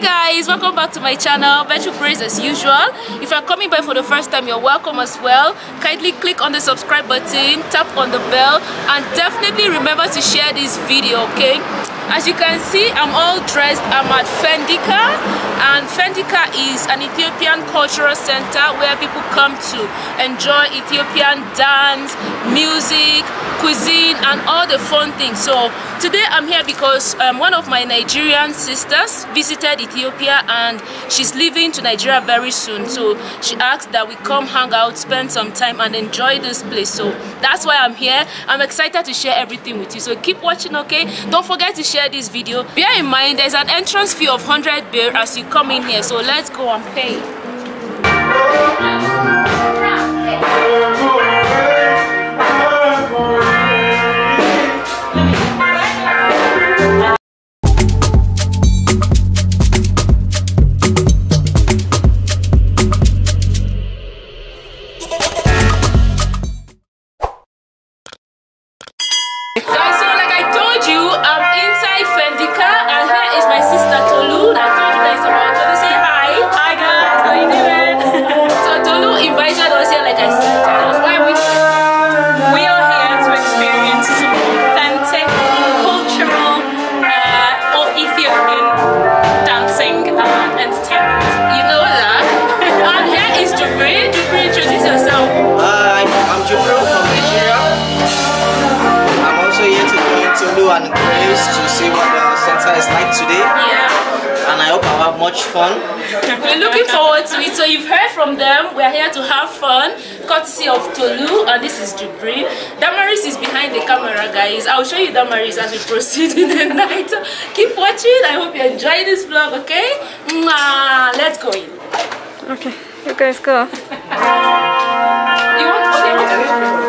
guys welcome back to my channel Virtue Grace as usual. If you're coming by for the first time you're welcome as well. Kindly click on the subscribe button tap on the bell and definitely remember to share this video okay as you can see i'm all dressed. I'm at fendika and fendika is an ethiopian cultural center where people come to enjoy ethiopian dance music cuisine and all the fun things. So today i'm here because um, one of my nigerian sisters visited ethiopia and she's leaving to nigeria very soon. So she asked that we come hang out spend some time and enjoy this place. So that's why i'm here. I'm excited to share everything with you. So keep watching okay? Don't forget to share this video. Bear in mind there's an entrance fee of 100 birr as you come in here so let's go and pay from them. We're here to have fun, courtesy of Tolu, and this is Jubri. Damaris is behind the camera, guys. I'll show you Damaris as we proceed in the night. Keep watching. I hope you enjoy this vlog, okay? Mwah. Let's go in. Okay, you guys go. You want okay,